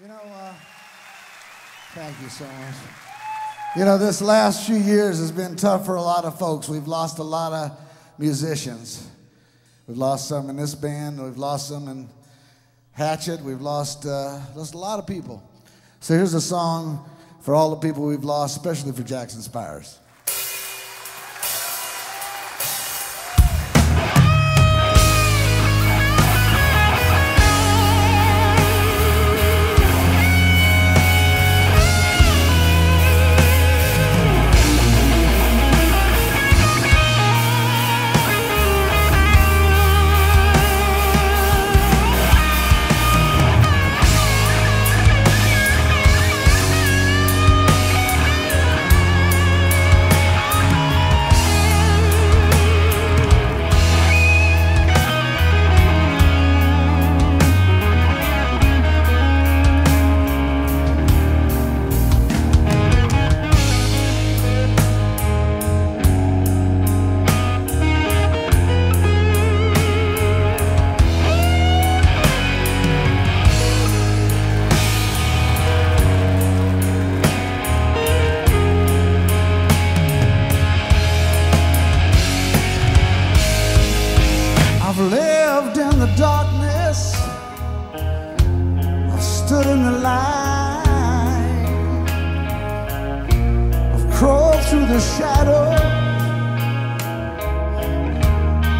You know, uh, thank you so much. You know, this last few years has been tough for a lot of folks. We've lost a lot of musicians. We've lost some in this band. We've lost some in Hatchet. We've lost, uh, lost a lot of people. So here's a song for all the people we've lost, especially for Jackson Spires.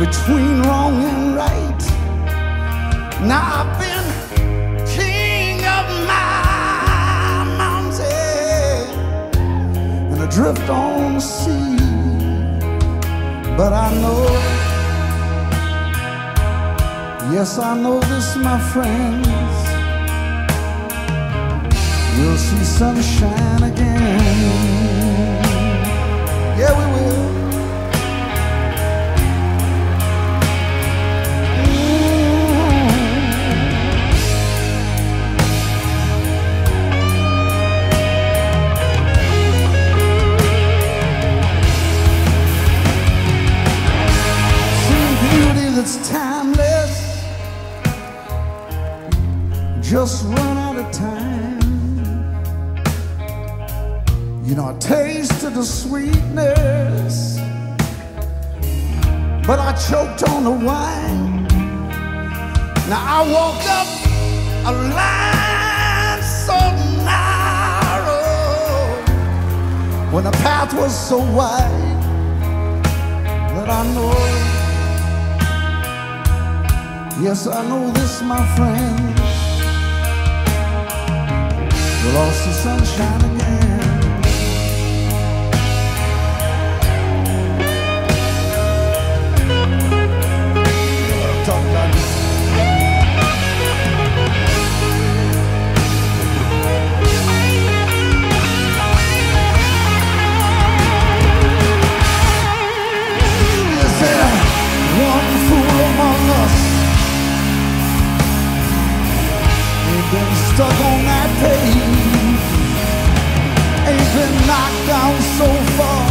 Between wrong and right. Now I've been king of my mountain and adrift on the sea. But I know. Yes, I know this, my friends. We'll see sunshine again. Yeah, we timeless just run out of time. You know, I tasted the sweetness, but I choked on the wine. Now I woke up a line so narrow when the path was so wide that I know. Yes, I know this, my friend. We'll all see sunshine again. Stuck on that page. Ain't been knocked down so far.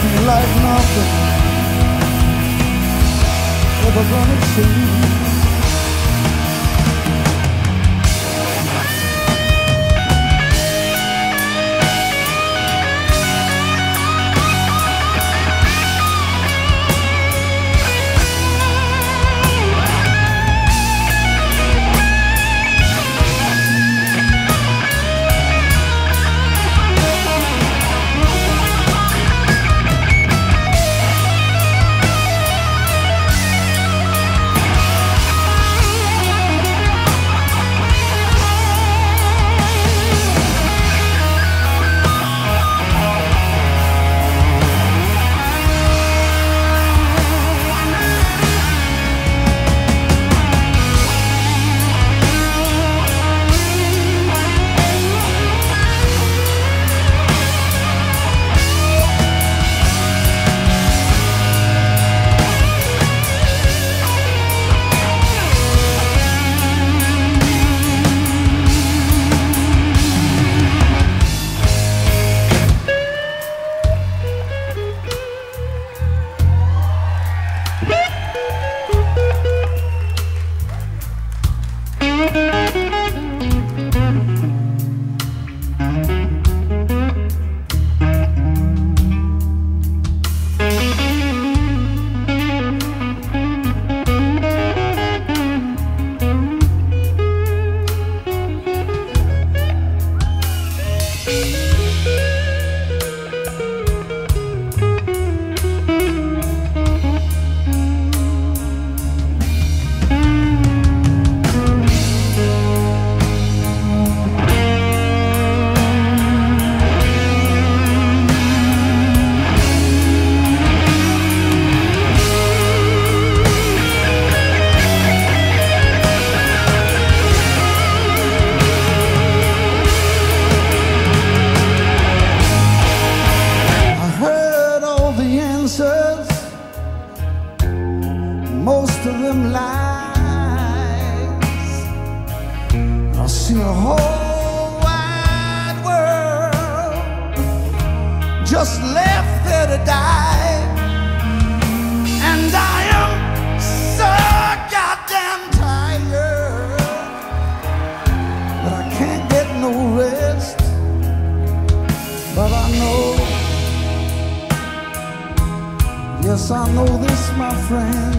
Feel like nothing ever gonna change. answers, most of them lies. I see a whole wide world just left there to die. friend.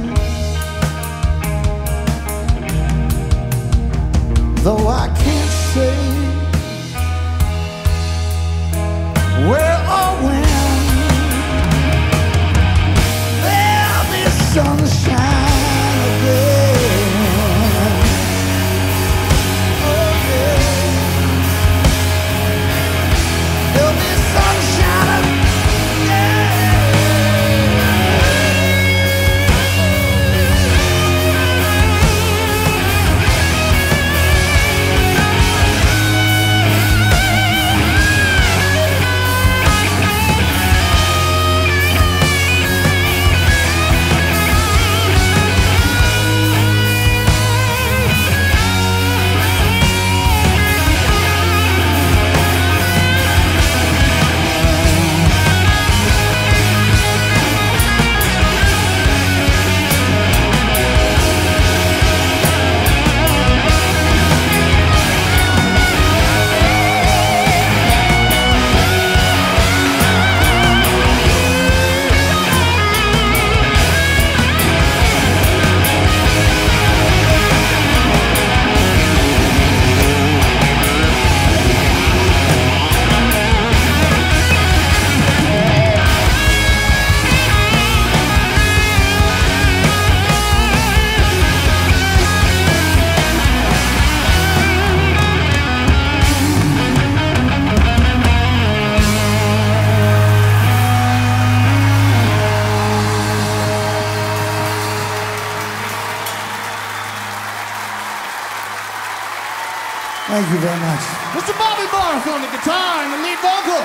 Thank you very much. Mr. Bobby Barnes on the guitar and the lead vocal.